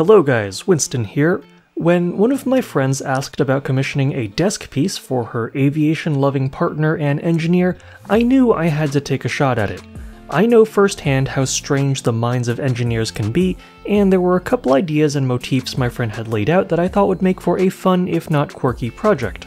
Hello guys, Winston here. When one of my friends asked about commissioning a desk piece for her aviation-loving partner and engineer, I knew I had to take a shot at it. I know firsthand how strange the minds of engineers can be, and there were a couple ideas and motifs my friend had laid out that I thought would make for a fun, if not quirky, project.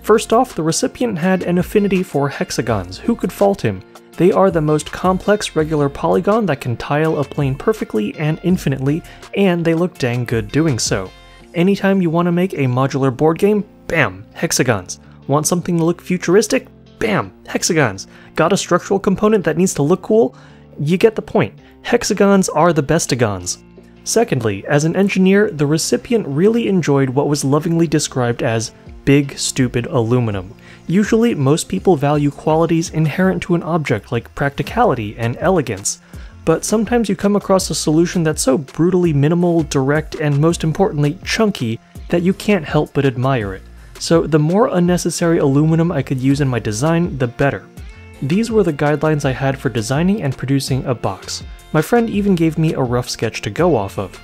First off, the recipient had an affinity for hexagons, who could fault him? They are the most complex regular polygon that can tile a plane perfectly and infinitely, and they look dang good doing so. Anytime you want to make a modular board game, bam, hexagons. Want something to look futuristic? Bam, hexagons. Got a structural component that needs to look cool? You get the point. Hexagons are the bestigons. Secondly, as an engineer, the recipient really enjoyed what was lovingly described as big, stupid aluminum. Usually, most people value qualities inherent to an object like practicality and elegance, but sometimes you come across a solution that's so brutally minimal, direct, and most importantly, chunky that you can't help but admire it. So the more unnecessary aluminum I could use in my design, the better. These were the guidelines I had for designing and producing a box. My friend even gave me a rough sketch to go off of.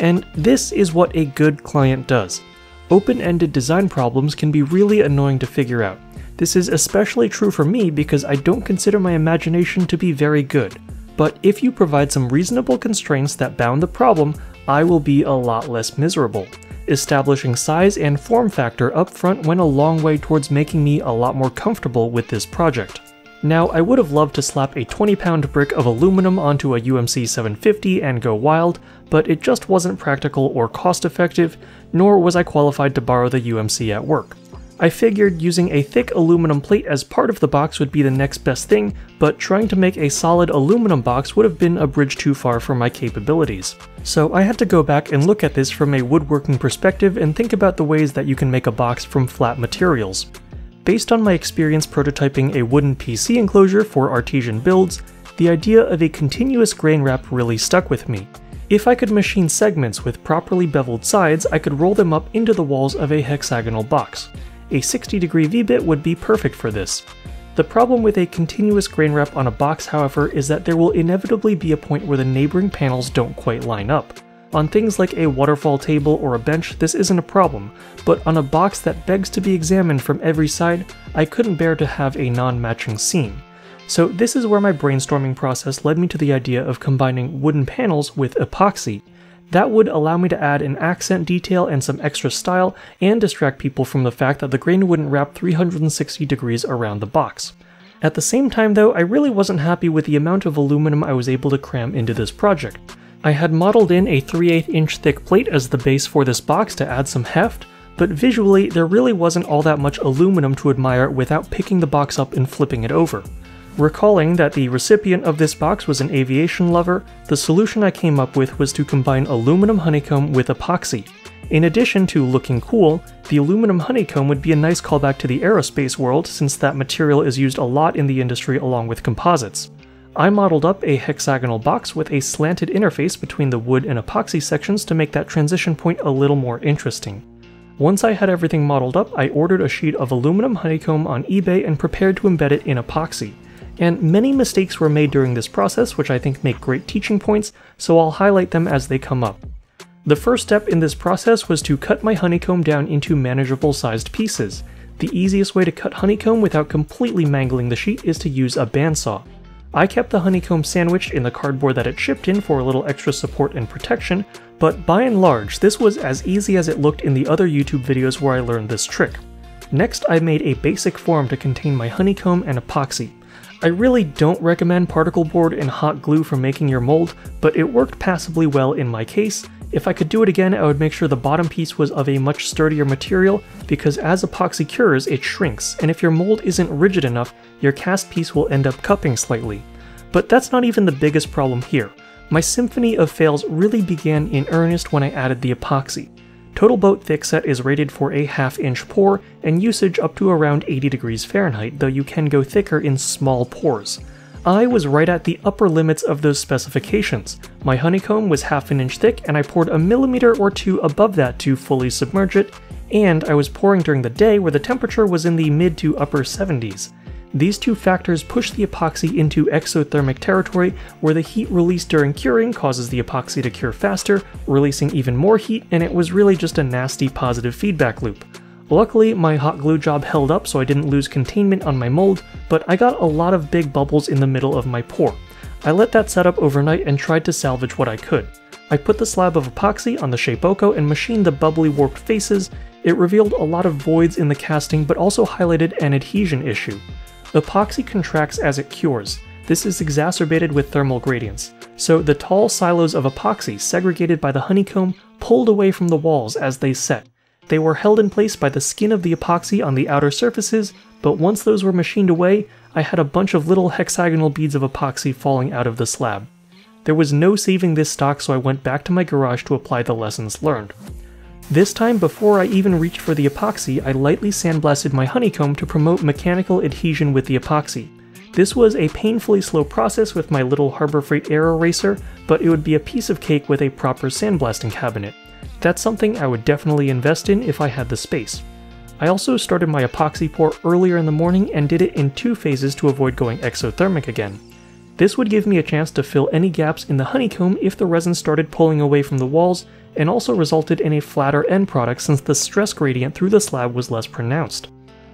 And this is what a good client does. Open-ended design problems can be really annoying to figure out. This is especially true for me because I don't consider my imagination to be very good. But if you provide some reasonable constraints that bound the problem, I will be a lot less miserable. Establishing size and form factor up front went a long way towards making me a lot more comfortable with this project. Now, I would have loved to slap a 20 pound brick of aluminum onto a UMC 750 and go wild, but it just wasn't practical or cost effective, nor was I qualified to borrow the UMC at work. I figured using a thick aluminum plate as part of the box would be the next best thing, but trying to make a solid aluminum box would have been a bridge too far for my capabilities. So I had to go back and look at this from a woodworking perspective and think about the ways that you can make a box from flat materials. Based on my experience prototyping a wooden PC enclosure for artesian builds, the idea of a continuous grain wrap really stuck with me. If I could machine segments with properly beveled sides, I could roll them up into the walls of a hexagonal box. A 60 degree V-bit would be perfect for this. The problem with a continuous grain wrap on a box, however, is that there will inevitably be a point where the neighboring panels don't quite line up. On things like a waterfall table or a bench, this isn't a problem, but on a box that begs to be examined from every side, I couldn't bear to have a non-matching seam. So this is where my brainstorming process led me to the idea of combining wooden panels with epoxy, that would allow me to add an accent detail and some extra style and distract people from the fact that the grain wouldn't wrap 360 degrees around the box. At the same time though, I really wasn't happy with the amount of aluminum I was able to cram into this project. I had modeled in a 3 8 inch thick plate as the base for this box to add some heft, but visually there really wasn't all that much aluminum to admire without picking the box up and flipping it over. Recalling that the recipient of this box was an aviation lover, the solution I came up with was to combine aluminum honeycomb with epoxy. In addition to looking cool, the aluminum honeycomb would be a nice callback to the aerospace world since that material is used a lot in the industry along with composites. I modeled up a hexagonal box with a slanted interface between the wood and epoxy sections to make that transition point a little more interesting. Once I had everything modeled up, I ordered a sheet of aluminum honeycomb on eBay and prepared to embed it in epoxy and many mistakes were made during this process which I think make great teaching points, so I'll highlight them as they come up. The first step in this process was to cut my honeycomb down into manageable sized pieces. The easiest way to cut honeycomb without completely mangling the sheet is to use a bandsaw. I kept the honeycomb sandwiched in the cardboard that it shipped in for a little extra support and protection, but by and large, this was as easy as it looked in the other YouTube videos where I learned this trick. Next, I made a basic form to contain my honeycomb and epoxy. I really don't recommend particle board and hot glue for making your mold, but it worked passably well in my case. If I could do it again, I would make sure the bottom piece was of a much sturdier material, because as epoxy cures, it shrinks, and if your mold isn't rigid enough, your cast piece will end up cupping slightly. But that's not even the biggest problem here. My symphony of fails really began in earnest when I added the epoxy. Total Boat Thickset is rated for a half inch pour and usage up to around 80 degrees Fahrenheit, though you can go thicker in small pours. I was right at the upper limits of those specifications. My honeycomb was half an inch thick and I poured a millimeter or two above that to fully submerge it, and I was pouring during the day where the temperature was in the mid to upper 70s. These two factors push the epoxy into exothermic territory, where the heat released during curing causes the epoxy to cure faster, releasing even more heat, and it was really just a nasty positive feedback loop. Luckily, my hot glue job held up so I didn't lose containment on my mold, but I got a lot of big bubbles in the middle of my pour. I let that set up overnight and tried to salvage what I could. I put the slab of epoxy on the Shapeoko and machined the bubbly warped faces. It revealed a lot of voids in the casting but also highlighted an adhesion issue. Epoxy contracts as it cures. This is exacerbated with thermal gradients. So the tall silos of epoxy segregated by the honeycomb pulled away from the walls as they set. They were held in place by the skin of the epoxy on the outer surfaces, but once those were machined away, I had a bunch of little hexagonal beads of epoxy falling out of the slab. There was no saving this stock, so I went back to my garage to apply the lessons learned. This time, before I even reached for the epoxy, I lightly sandblasted my honeycomb to promote mechanical adhesion with the epoxy. This was a painfully slow process with my little Harbor Freight air eraser, but it would be a piece of cake with a proper sandblasting cabinet. That's something I would definitely invest in if I had the space. I also started my epoxy pour earlier in the morning and did it in two phases to avoid going exothermic again. This would give me a chance to fill any gaps in the honeycomb if the resin started pulling away from the walls, and also resulted in a flatter end product since the stress gradient through the slab was less pronounced.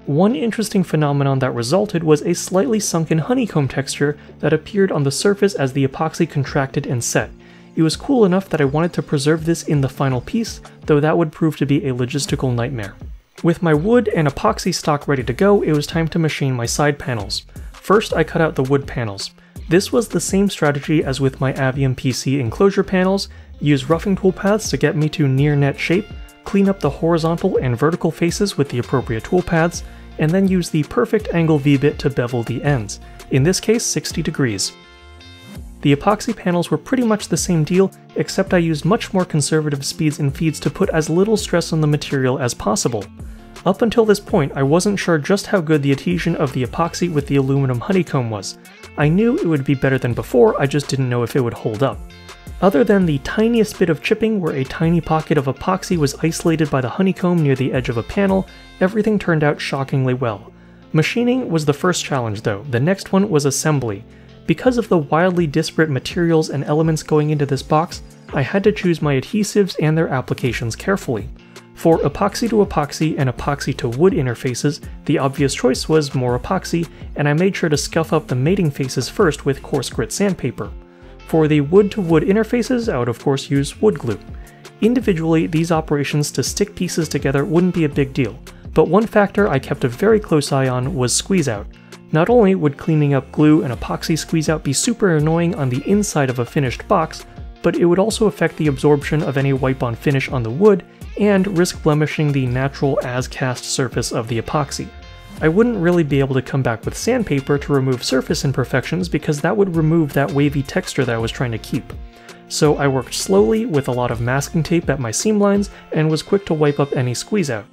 One interesting phenomenon that resulted was a slightly sunken honeycomb texture that appeared on the surface as the epoxy contracted and set, it was cool enough that I wanted to preserve this in the final piece, though that would prove to be a logistical nightmare. With my wood and epoxy stock ready to go, it was time to machine my side panels. First, I cut out the wood panels. This was the same strategy as with my Avium PC enclosure panels, use roughing toolpaths to get me to near net shape, clean up the horizontal and vertical faces with the appropriate toolpaths, and then use the perfect angle V-bit to bevel the ends, in this case 60 degrees. The epoxy panels were pretty much the same deal, except I used much more conservative speeds and feeds to put as little stress on the material as possible. Up until this point, I wasn't sure just how good the adhesion of the epoxy with the aluminum honeycomb was. I knew it would be better than before, I just didn't know if it would hold up. Other than the tiniest bit of chipping where a tiny pocket of epoxy was isolated by the honeycomb near the edge of a panel, everything turned out shockingly well. Machining was the first challenge though, the next one was assembly. Because of the wildly disparate materials and elements going into this box, I had to choose my adhesives and their applications carefully. For epoxy to epoxy and epoxy to wood interfaces, the obvious choice was more epoxy, and I made sure to scuff up the mating faces first with coarse grit sandpaper. For the wood to wood interfaces, I would of course use wood glue. Individually, these operations to stick pieces together wouldn't be a big deal, but one factor I kept a very close eye on was squeeze out. Not only would cleaning up glue and epoxy squeeze out be super annoying on the inside of a finished box, but it would also affect the absorption of any wipe-on finish on the wood and risk blemishing the natural as-cast surface of the epoxy. I wouldn't really be able to come back with sandpaper to remove surface imperfections because that would remove that wavy texture that I was trying to keep. So I worked slowly with a lot of masking tape at my seam lines and was quick to wipe up any squeeze out.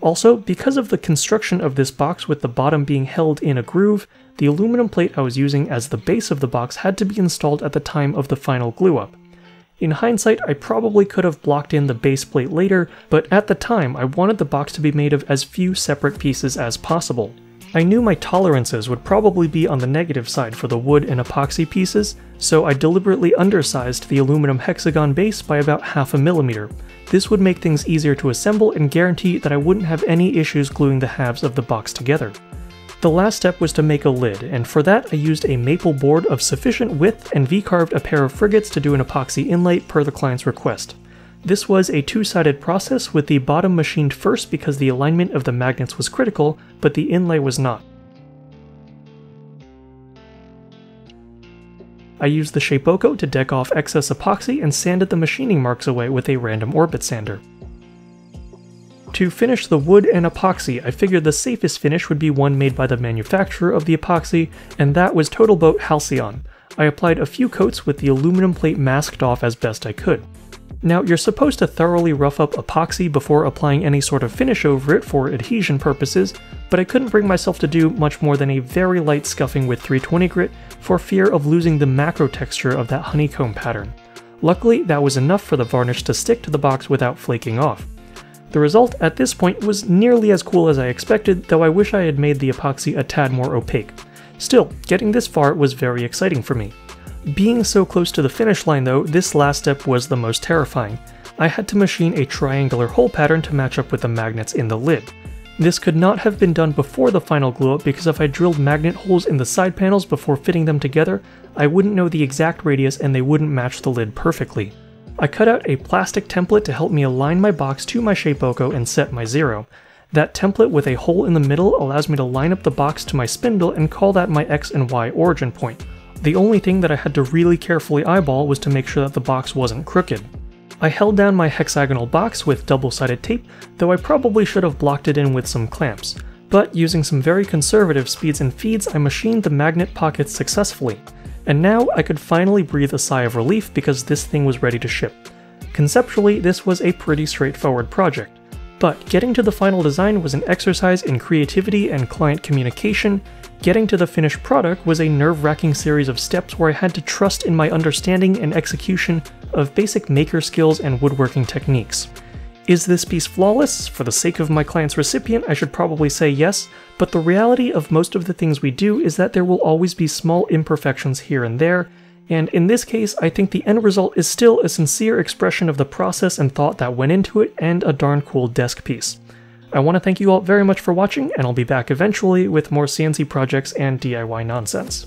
Also, because of the construction of this box with the bottom being held in a groove, the aluminum plate I was using as the base of the box had to be installed at the time of the final glue up. In hindsight, I probably could have blocked in the base plate later, but at the time I wanted the box to be made of as few separate pieces as possible. I knew my tolerances would probably be on the negative side for the wood and epoxy pieces, so I deliberately undersized the aluminum hexagon base by about half a millimeter, this would make things easier to assemble and guarantee that I wouldn't have any issues gluing the halves of the box together. The last step was to make a lid, and for that I used a maple board of sufficient width and V-carved a pair of frigates to do an epoxy inlay per the client's request. This was a two-sided process with the bottom machined first because the alignment of the magnets was critical, but the inlay was not. I used the Shapeoko to deck off excess epoxy and sanded the machining marks away with a random orbit sander. To finish the wood and epoxy, I figured the safest finish would be one made by the manufacturer of the epoxy, and that was Total Boat Halcyon. I applied a few coats with the aluminum plate masked off as best I could. Now, you're supposed to thoroughly rough up epoxy before applying any sort of finish over it for adhesion purposes, but I couldn't bring myself to do much more than a very light scuffing with 320 grit for fear of losing the macro texture of that honeycomb pattern. Luckily, that was enough for the varnish to stick to the box without flaking off. The result at this point was nearly as cool as I expected, though I wish I had made the epoxy a tad more opaque. Still, getting this far was very exciting for me. Being so close to the finish line though, this last step was the most terrifying. I had to machine a triangular hole pattern to match up with the magnets in the lid. This could not have been done before the final glue up because if I drilled magnet holes in the side panels before fitting them together, I wouldn't know the exact radius and they wouldn't match the lid perfectly. I cut out a plastic template to help me align my box to my Shapeoko and set my zero. That template with a hole in the middle allows me to line up the box to my spindle and call that my X and Y origin point. The only thing that I had to really carefully eyeball was to make sure that the box wasn't crooked. I held down my hexagonal box with double-sided tape, though I probably should have blocked it in with some clamps. But using some very conservative speeds and feeds, I machined the magnet pockets successfully and now I could finally breathe a sigh of relief because this thing was ready to ship. Conceptually, this was a pretty straightforward project, but getting to the final design was an exercise in creativity and client communication. Getting to the finished product was a nerve wracking series of steps where I had to trust in my understanding and execution of basic maker skills and woodworking techniques. Is this piece flawless? For the sake of my client's recipient, I should probably say yes, but the reality of most of the things we do is that there will always be small imperfections here and there, and in this case, I think the end result is still a sincere expression of the process and thought that went into it, and a darn cool desk piece. I want to thank you all very much for watching, and I'll be back eventually with more CNC projects and DIY nonsense.